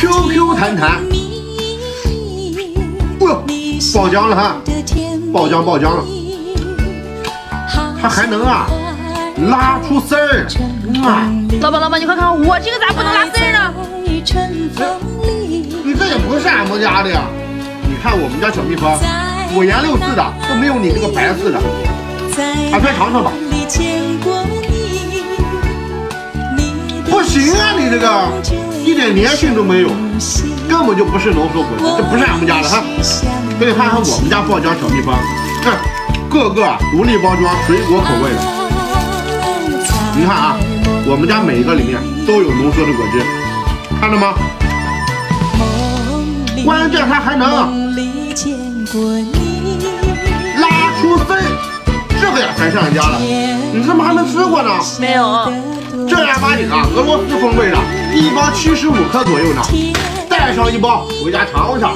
，Q Q 弹弹，不，爆浆了哈，爆浆爆浆了，它还能啊拉出丝儿啊！老板老板，你快看我这个咋不能拉丝儿呢？你这也不是俺们家的呀？你看我们家小蜜蜂五颜六色的，都没有你这个白色的，俺快尝尝吧。不行啊，你这个一点粘性都没有，根本就不是浓缩果汁，这不是俺们家的哈。给你看看我们家爆浆小蜜蜂，看个个独立包装，水果口味的。你看啊，我们家每一个里面都有浓缩的果汁，看到吗？关键它还能这个呀才是俺家的。你怎么还没吃过呢？没有。正儿八经啊，俄罗斯风味的，一包七十五克左右呢，带上一包回家尝尝。